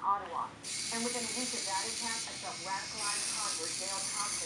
Ottawa. And within a week of that attack, a self-radicalized convert, Dale Thompson,